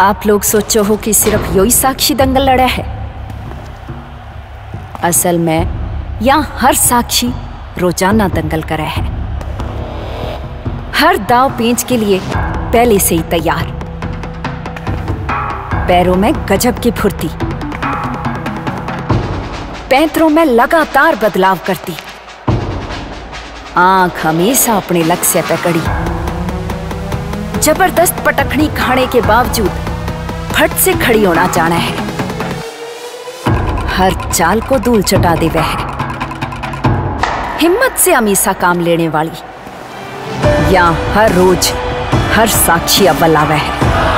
आप लोग सोचो हो कि सिर्फ़ यो ही साक्षी दंगल लड़ा है। असल में, यहाँ हर साक्षी रोज़ाना दंगल करा है। हर दाव पेंच के लिए पहले से ही तैयार। पैरों में गजब की फुर्ती। पैंतरों में लगातार बदलाव करती। आँख हमेशा अपने लक्ष्य पे कड़ी। ज़बरदस्त पटखनी खाने के बावजूद फट से खड़ी होना जाना है। हर चाल को धूल चटा दे वह हिम्मत से अमीसा काम लेने वाली। या हर रोज हर साक्षी अव्वल आवे है।